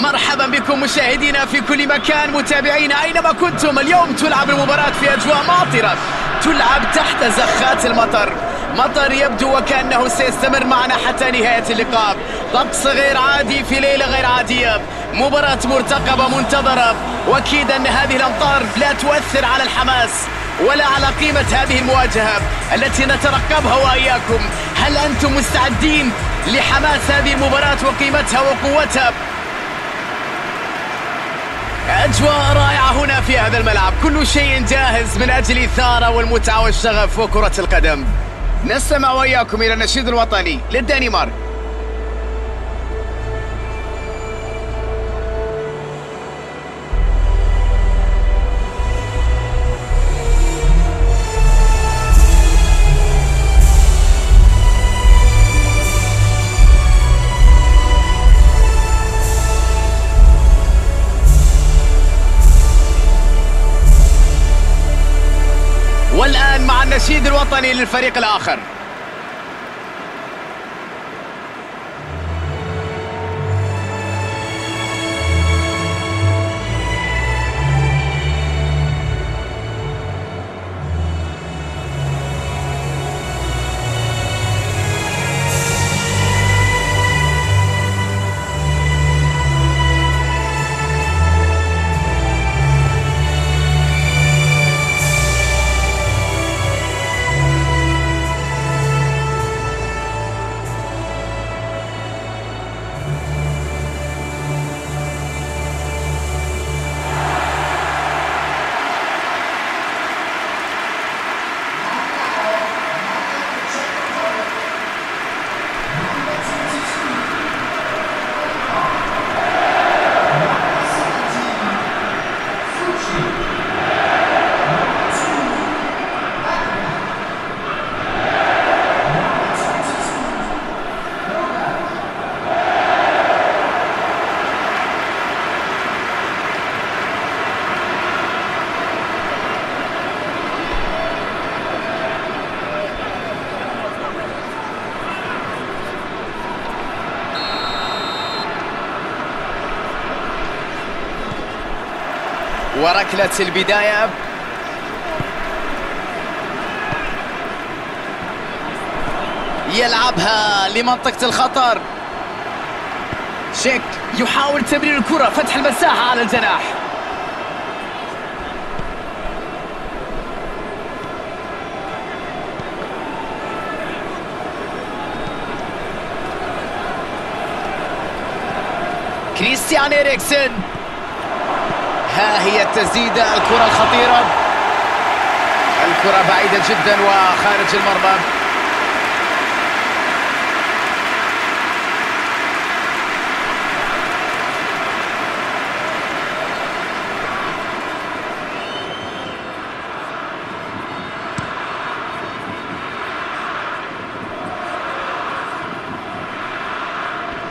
مرحبا بكم مشاهدينا في كل مكان متابعينا أينما كنتم. اليوم تلعب المباراة في أجواء ماطرة. تلعب تحت زخات المطر. مطر يبدو وكأنه سيستمر معنا حتى نهاية اللقاء. طقس غير عادي في ليلة غير عادية. مباراة مرتقبة منتظرة. وأكيد أن هذه الأمطار لا تؤثر على الحماس ولا على قيمة هذه المواجهة التي نترقبها وإياكم. هل أنتم مستعدين لحماس هذه المباراة وقيمتها وقوتها؟ أجواء رائعة هنا في هذا الملعب. كل شيء جاهز من أجل الإثارة والمتعة والشغف وكرة القدم. نستمع وإياكم إلى النشيد الوطني للدنمارك. النشيد الوطني للفريق الآخر. وركلة البداية. يلعبها لمنطقة الخطر. شيك يحاول تمرير الكرة فتح المساحة على الجناح. كريستيان إريكسن ها هي التسديدة الكرة الخطيرة. الكرة بعيدة جدا وخارج المرمى.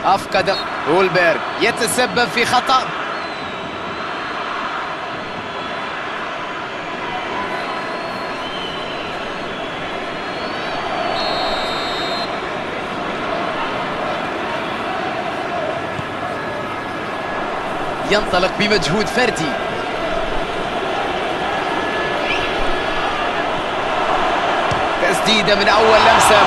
أفقد هولبرغ يتسبب في خطأ. ينطلق بمجهود فردي. تسديدة من أول لمسة.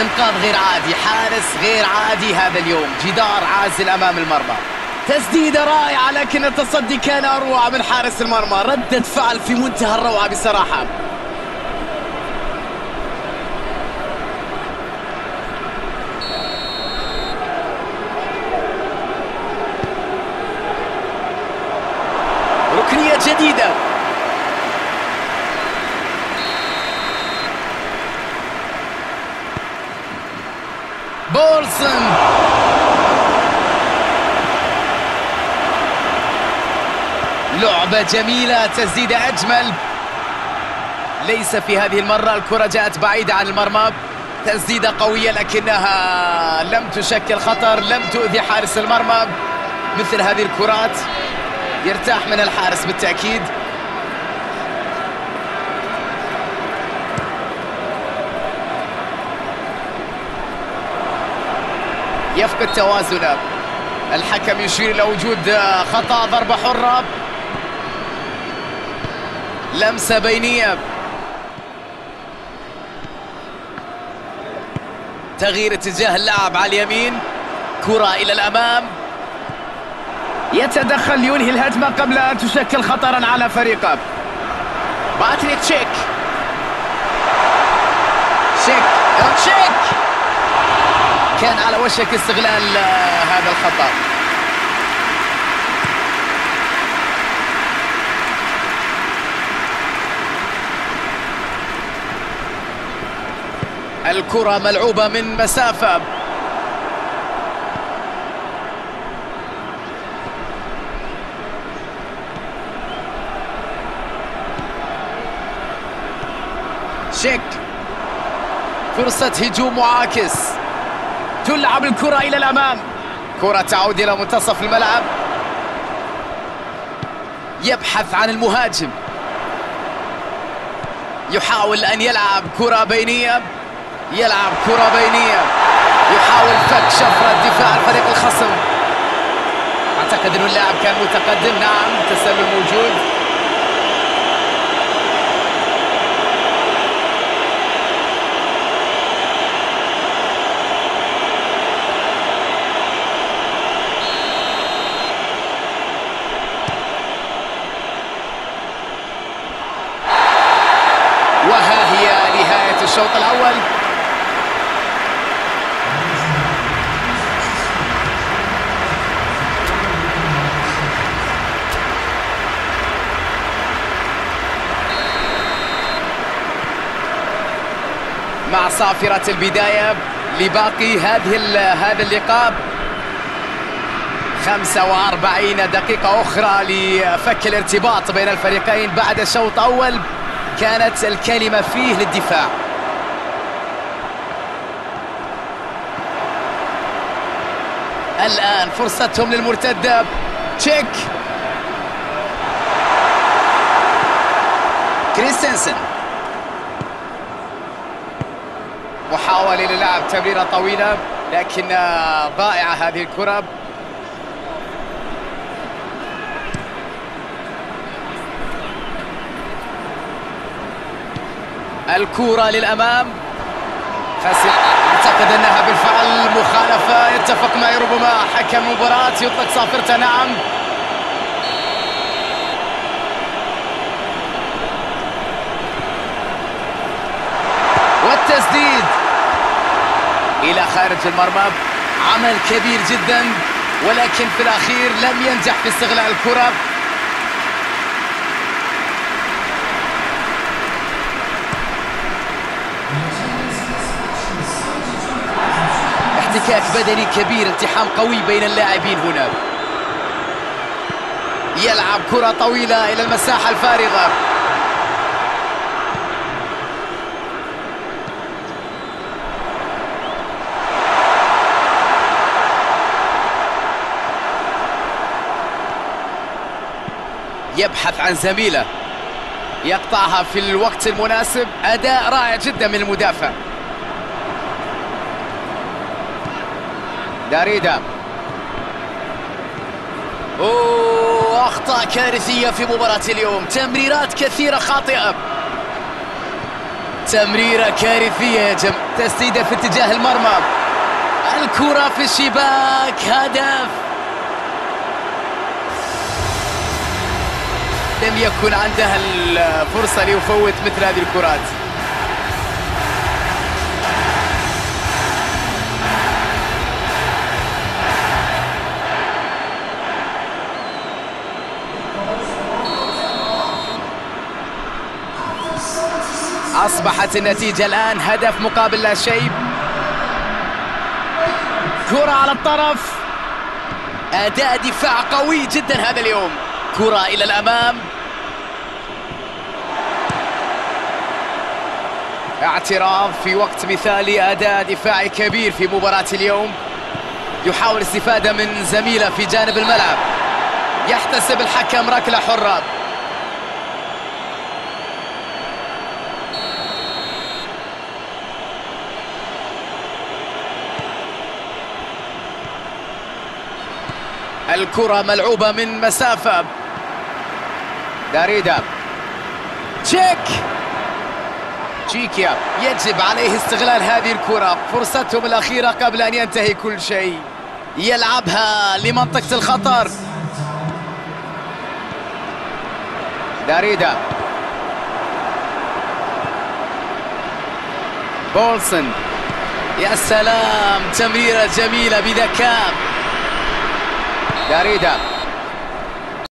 إنقاذ غير عادي حارس غير عادي هذا اليوم. جدار عازل أمام المرمى. تسديدة رائعة لكن التصدي كان أروع من حارس المرمى. ردة فعل في منتهى الروعة بصراحة. جديدة. بولسن لعبة جميلة تسديدة أجمل. ليس في هذه المرة الكرة جاءت بعيدة عن المرمى. تسديدة قوية لكنها لم تشكل خطر لم تؤذي حارس المرمى. مثل هذه الكرات يرتاح من الحارس بالتأكيد. يفقد توازنه. الحكم يشير إلى وجود خطأ ضربه حره لمسة بينية. تغيير اتجاه اللعب على اليمين. كرة إلى الأمام. يتدخل لينهي الهجمة قبل أن تشكل خطرا على فريقه. باتريك شيك. شيك تشيك. كان على وشك استغلال آه، هذا الخطأ. الكرة ملعوبة من مسافة. شيك. فرصة هجوم معاكس. تلعب الكرة إلى الأمام. كرة تعود إلى منتصف الملعب. يبحث عن المهاجم. يحاول أن يلعب كرة بينية. يلعب كرة بينية. يحاول فك شفرة دفاع الفريق الخصم. أعتقد أن اللاعب كان متقدم. نعم تسلل موجود. الأول. مع صافرة البداية لباقي هذه هذا اللقاء. 45 دقيقة أخرى لفك الارتباط بين الفريقين بعد شوط أول. كانت الكلمة فيه للدفاع. الآن فرصتهم للمرتدة. تشيك. كريستنسن. محاولة للعب تمريرة طويلة لكن ضائعة هذه الكرة. الكرة للأمام. خسر أعتقد أنها بالفعل مخالفة يتفق معي ربما حكم المباراه يطلق صافرته. نعم. والتسديد إلى خارج المرمى. عمل كبير جدا ولكن في الأخير لم ينجح في استغلال الكرة. احتكاك بدني كبير التحام قوي بين اللاعبين هنا. يلعب كرة طويلة إلى المساحة الفارغة. يبحث عن زميله. يقطعها في الوقت المناسب. أداء رائع جدا من المدافع. داريدا. أوه أخطاء كارثية في مباراة اليوم. تمريرات كثيرة خاطئة. تمريرة كارثية يا جم تسديدة في اتجاه المرمى. الكرة في الشباك هدف. لم يكن عندها الفرصة ليفوت مثل هذه الكرات. أصبحت النتيجة الآن هدف مقابل لا شيء. كرة على الطرف. أداء دفاع قوي جدا هذا اليوم. كرة إلى الأمام. اعتراف في وقت مثالي أداء دفاعي كبير في مباراة اليوم. يحاول الاستفادة من زميله في جانب الملعب. يحتسب الحكم ركلة حرة. الكرة ملعوبة من مسافة. داريدا. تشيك. تشيكيا يجب عليه استغلال هذه الكرة. فرصتهم الأخيرة قبل أن ينتهي كل شيء. يلعبها لمنطقة الخطر. داريدا. بولسن يا سلام تمريرة جميلة بذكاء. داريدا